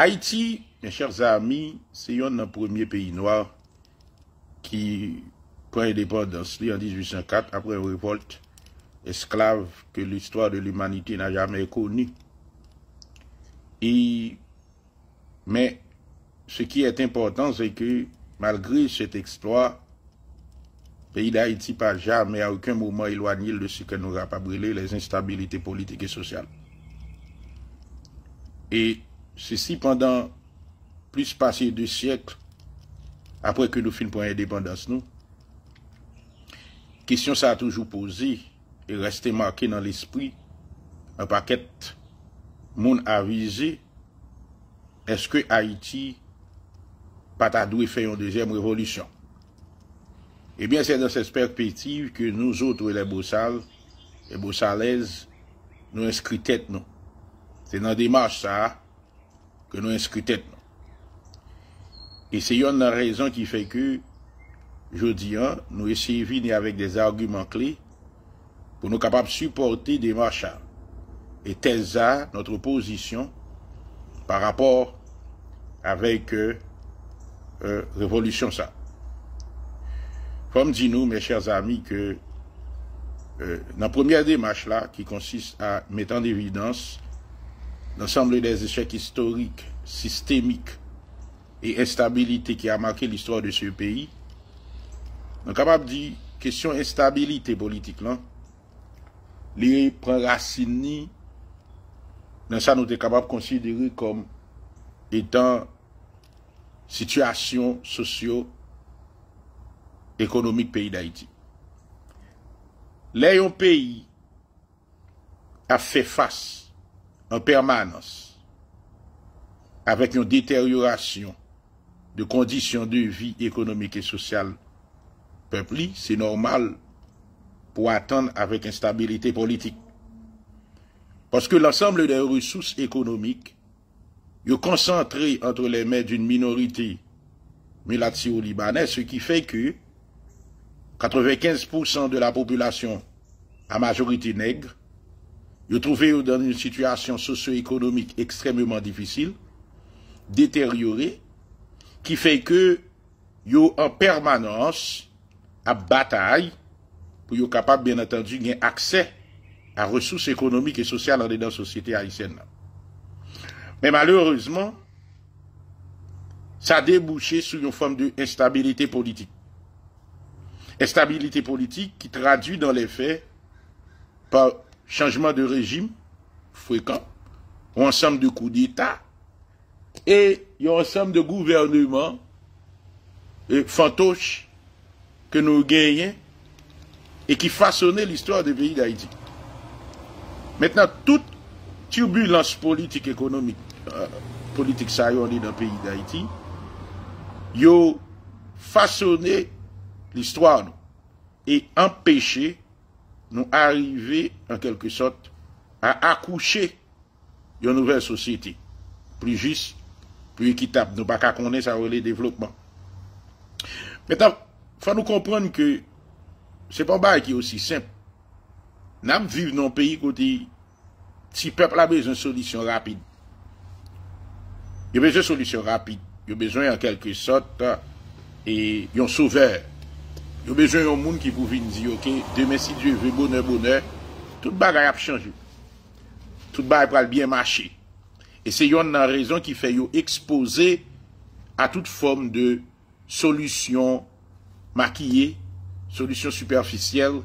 Haïti, mes chers amis, c'est un premier pays noir qui prend indépendance en 1804 après une révolte esclave que l'histoire de l'humanité n'a jamais connue. Mais ce qui est important, c'est que malgré cet exploit, le pays d'Haïti n'a jamais à aucun moment éloigné de ce que nous pas brûlé, les instabilités politiques et sociales. Et Ceci pendant plus passé de siècles après que nous finissons pour l'indépendance, nous. Question ça a toujours posé et resté marqué dans l'esprit un paquet monde avisé est-ce que Haïti pas ta doué faire une deuxième révolution Eh bien, c'est dans cette perspective que nous autres, les Bossales les Bossalaises, nous inscrits tête, nous. C'est dans la démarche, ça, que nous nous. Et c'est une raison qui fait que, je dis, nous essayons de venir avec des arguments clés pour nous capables de supporter des marches. Et telle notre position par rapport avec euh, euh, révolution ça. Comme dit nous, mes chers amis, que euh, la première démarche là, qui consiste à mettre en évidence l'ensemble des échecs historiques, systémiques et instabilités qui a marqué l'histoire de ce pays, nous sommes capables de dire question instabilité politique, là, les prend racine dans ça nous sommes capables de considérer comme étant situation socio-économique pays d'Haïti. Là, un pays a fait face en permanence avec une détérioration de conditions de vie économique et sociale peuple, c'est normal pour attendre avec instabilité politique. Parce que l'ensemble des ressources économiques est concentré entre les mains d'une minorité mulatio-libanaise, ce qui fait que 95% de la population à majorité nègre, est trouvé dans une situation socio-économique extrêmement difficile, détériorée, qui fait que yo en permanence à bataille pour être capable, bien entendu, d'avoir accès à ressources économiques et sociales dans la société haïtienne. Mais malheureusement, ça a débouché sur une forme d'instabilité politique. Instabilité politique qui traduit dans les faits par changement de régime fréquent, un ensemble de coups d'État et un ensemble de gouvernements et fantoches que nous gagnons et qui façonnait l'histoire du pays d'Haïti. Maintenant, toute turbulence politique, économique, euh, politique, ça dans le pays d'Haïti, yo façonné l'histoire et empêché nou arrive, en kelke sot, a akouche yon nouvel sosyete. Pli jis, pli ekitab, nou baka konen sa rele devlopman. Metan, fa nou kompran ke se pan ba ki osi semp. Nam vive nan peyi kote si pepl a bezon solisyon rapide. Yo bezon solisyon rapide. Yo bezon en kelke sot e yon souveur. Yo bejwen yon moun ki pou vin di, ok, demen si Diyo ve bonè bonè, tout bagay ap chanjou. Tout bagay pral bien mache. E se yon nan rezon ki fe yo expose a tout form de solusyon makiye, solusyon superficiel,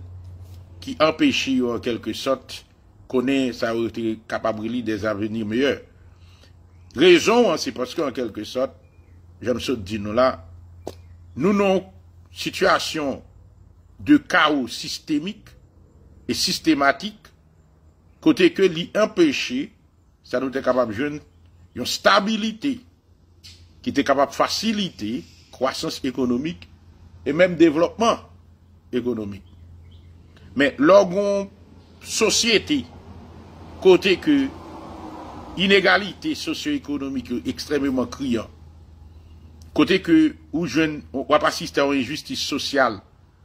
ki empèche yo an kelke sot konen sa ou te kapabrili des aveni meyèr. Rezon an se paske an kelke sot, jèm sot di nou la, nou nou Sityasyon de kao sistemik e sistematik kote ke li empeshe sa nou te kapab joun yon stabilite ki te kapab fasilite kwasans ekonomik e menm devlopman ekonomik. Men logon sosyete kote ke inegalite sosyo-ekonomik yo ekstrememan kriyan Kote ke ou jwen wap asiste an injustice sosyal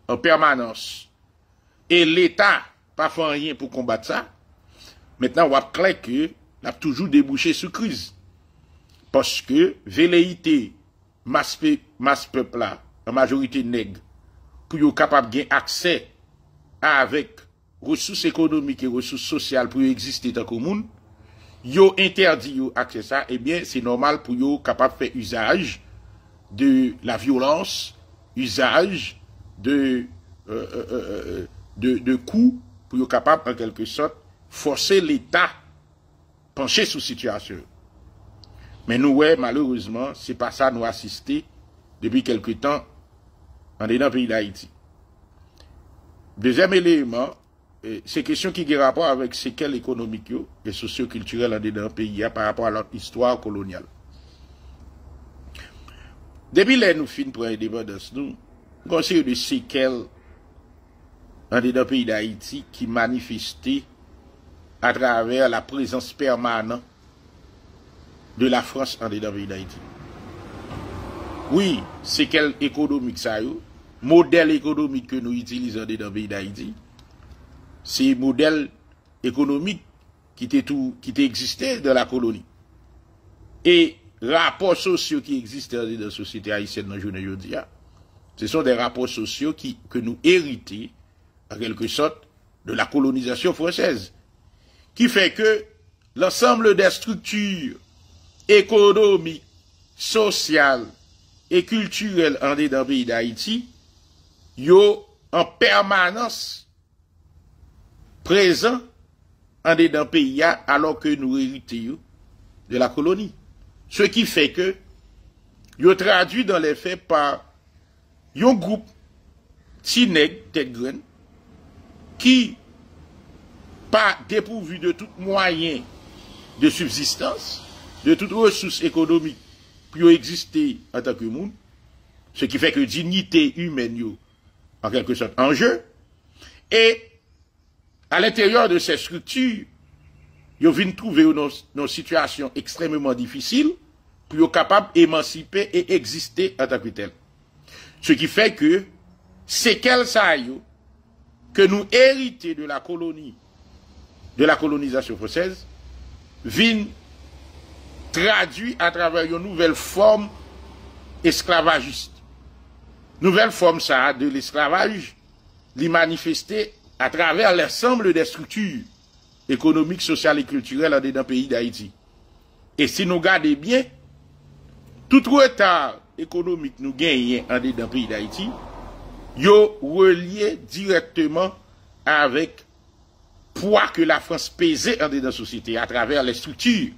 an permanans e l'Etat pa fwa an yen pou kombat sa, metnan wap klen ke nap toujou debouche sou kriz. Paske veleite mas, pe, mas pepla, an majorite neg, pou yo kapap gen akse avèk resous ekonomik e resous sosyal pou yo egziste tako moun, yo interdi yo akse sa, ebyen se normal pou yo kapap fe usaj de la violans, usaj de de kou pou yo kapap an kelke sot force l'Etat penche sou situasyon. Men nou we, malouzman, se pa sa nou asiste debi kelke tan an de nan peyi d'Haïti. Dezem eleman, se kesyon ki ge rapor avèk sekel ekonomik yo e sosyo-kulturel an de nan peyi ya par rapport a lòt històre kolonyal. Depi lè nou fin pou an indépendance nou, konsey de sekel an de nan peyi da Haiti ki manifesti a traver la prezans permanent de la Frans an de nan peyi da Haiti. Oui, sekel ekonomik sa yo, model ekonomik ke nou itilize an de nan peyi da Haiti, se model ekonomik ki te, te eksiste de la koloni. E rapports sociaux qui existent dans la société haïtienne dans le aujourd'hui, ce sont des rapports sociaux qui, que nous héritons, en quelque sorte, de la colonisation française qui fait que l'ensemble des structures économiques, sociales et culturelles en dans le pays d'Haïti, yo en permanence présent en dans le pays alors que nous héritons de la colonie. Ce qui fait que yo traduit dans les faits par un groupe Tineg qui pas dépourvu de tout moyen de subsistance, de toute ressource économique pour exister en tant que monde, ce qui fait que dignité humaine, en quelque sorte, en jeu, et à l'intérieur de ces structures, ils viennent trouver une, situation extrêmement difficile pour être capable d'émanciper et exister en tant que tel. Ce qui fait que quel ça que nous héritons de la colonie de la colonisation française vient traduit à travers une nouvelle forme esclavagiste. Nouvelle forme de l'esclavage, l'y manifester à travers l'ensemble des structures économiques, sociales et culturelles dans le pays d'Haïti. Et si nous regardons bien, tout retard économique nous gagnons dans le pays d'Haïti, yo relié directement avec poids que la France pesait dans la société à travers les structures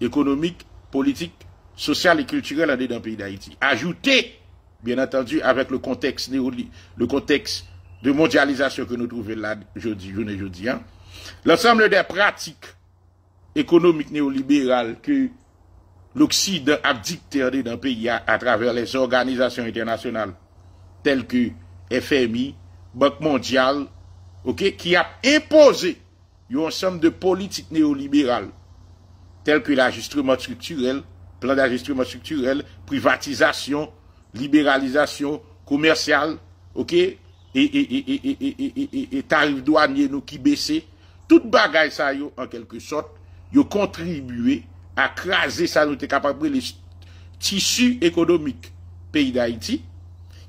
économiques, politiques, sociales et culturelles dans le pays d'Haïti. Ajouté, bien entendu, avec le contexte, le contexte de mondialisation que nous trouvons là aujourd'hui, aujourd'hui, hein. L'ensemble des pratiques économiques néolibérales que l'Occident a dictées dans le pays à travers les organisations internationales telles que FMI, Banque mondiale, okay, qui a imposé un ensemble de politiques néolibérales telles que l'ajustement structurel, plan d'ajustement structurel, privatisation, libéralisation commerciale, ok, et, et, et, et tarifs douaniers nous qui baissaient, toute bagaille ça, en quelque sorte, ont contribué à craser ça, nous était capable les tissus économiques pays d'Haïti,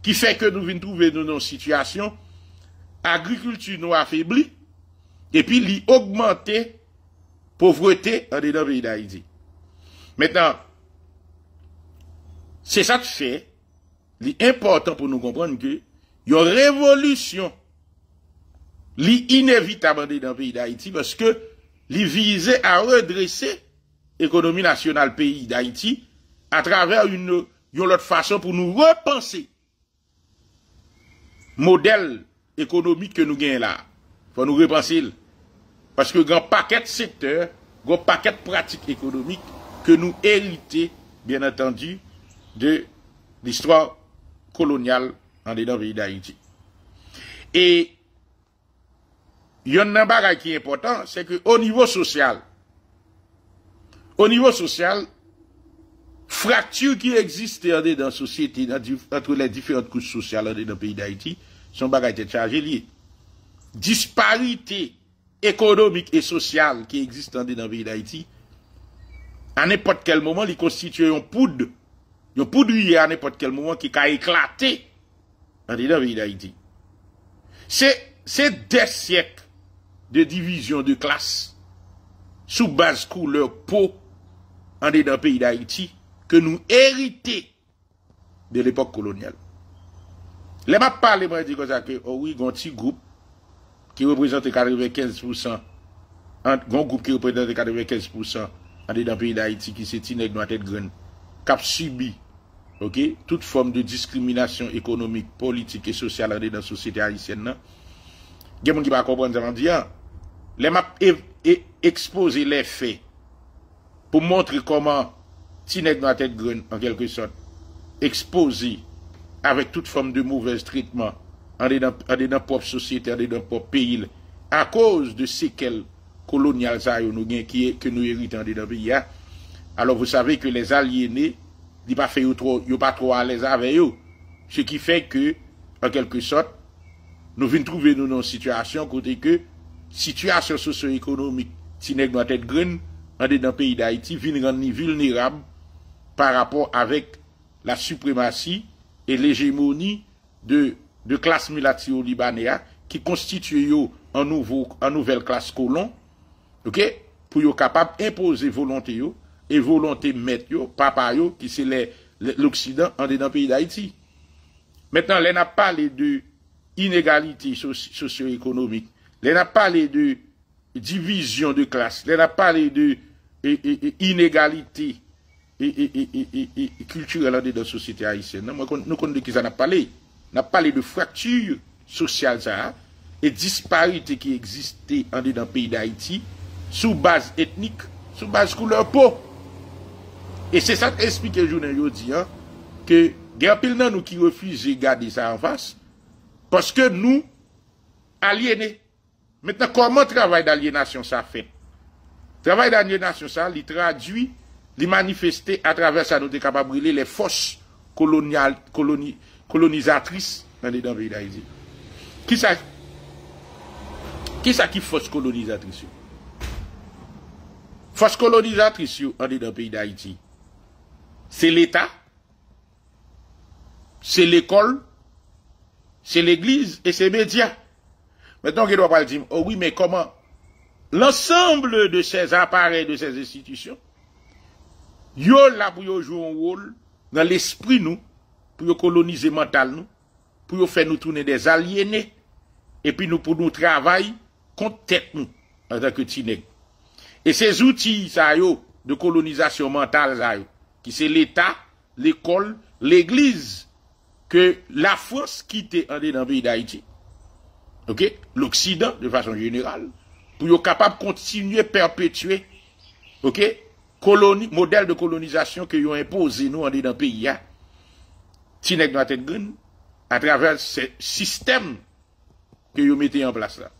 qui fait que nous venons trouver dans une situation, agriculture nous affaiblie, et puis l'y augmenter pauvreté dans le pays d'Haïti. Maintenant, c'est ça qui fait, l'important pour nous comprendre que, y a une révolution, l'inévitable dans le pays d'Haïti, parce que, l'y visait à redresser l'économie nationale pays d'Haïti, à travers une, une autre façon pour nous repenser modèle économique que nous gagnons là faut nous repenser. Parce que grand paquet de secteurs, grand paquet de pratiques économiques que nous héritons, bien entendu, de l'histoire coloniale en dedans pays d'Haïti. Et il y a un bagage qui est important, c'est que au niveau social, au niveau social, fracture qui existe dans la société, entre les différentes couches sociales dans le pays d'Haïti, sont bagages de chargé liés disparité économique et sociale qui existe dans le pays d'Haïti, à n'importe quel moment, il constitue un poudre, un poudrier à n'importe quel moment qui a éclaté dans le pays d'Haïti. C'est des siècles de division de classe sous base couleur peau en dans le pays d'Haïti que nous héritons de l'époque coloniale. Les m'a parlé, moi, dit comme que, oh oui, un petit groupe qui représente 95%, un groupe qui représente 95% dans le pays d'Haïti qui s'est une tête grande, qui a subi, ok, toute forme de discrimination économique, politique et sociale dans la société haïtienne, il y a gens qui ne ça, dit, hein. Les m'a exposé les faits pour montrer comment Tineg dans la tête grande, en quelque sorte, exposé avec toute forme de mauvais traitement en dans la propre société, en dans propre pays, à cause de séquelles coloniales que nous héritons dans pays. Hein. Alors vous savez que les aliénés, ils pas fait trop, pas trop à l'aise avec eux. Ce qui fait que, en quelque sorte, nous venons trouver nous dans une situation côté que, situasyon sosyo-ekonomik ti neg nou atet gren, an de nan peyi da Haiti, vin ran ni vulnerab par rapport avek la supremasi e l'egemoni de, de klas milatio libanea ki konstituye yo an, nouvo, an nouvel klas kolon, okay? pou yo kapab impose volonté yo, e volonté met yo, papa yo, ki se l'Oksidan an de nan peyi da Haiti. Mètnen, lè na pale de inegalite sosyo-ekonomik Lè na pale de divizyon de klas, lè na pale de e, e, e, inegalite e kulturel an de dan sosyete Haitien. Nou kon de ki non, zan na pale. Na pale de fraktur sosyal za e disparite ki egziste an de dan peyi d'Haiti sou baz etnik, sou baz kouleur po. E se sa te espike jounen yo di an ke gen pil nan nou ki refuze gade sa an fas paske nou aliene maintenant comment travail d'aliénation ça fait? Travail d'aliénation ça, il traduit, il manifeste à travers ça, nous sommes capables brûler les forces coloniales, colonisatrices dans les pays d'Haïti. Qui ça? Qui ça qui force colonisatrice? Force colonisatrice dans le pays d'Haïti. C'est l'État, c'est l'école, c'est l'église et c'est les médias. Maintenant, il doit pas dire, oh oui, mais comment l'ensemble de ces appareils, de ces institutions, yo là pour jouer un rôle dans l'esprit nous, pour coloniser mental nous, pour faire nous tourner des aliénés, et puis nous pour nous travailler contre tête nous, en tant que tineg. Et ces outils, ça de colonisation mentale, ça qui c'est l'État, l'école, l'Église, que la France quitte en dans le pays d'Haïti. Ok? L'Occident, de façon générale, pour être capable de continuer à perpétuer, ok? Colonie, modèle de colonisation que ont imposé nous en dans le pays, hein? Être à travers ce système que vous mettez en place là.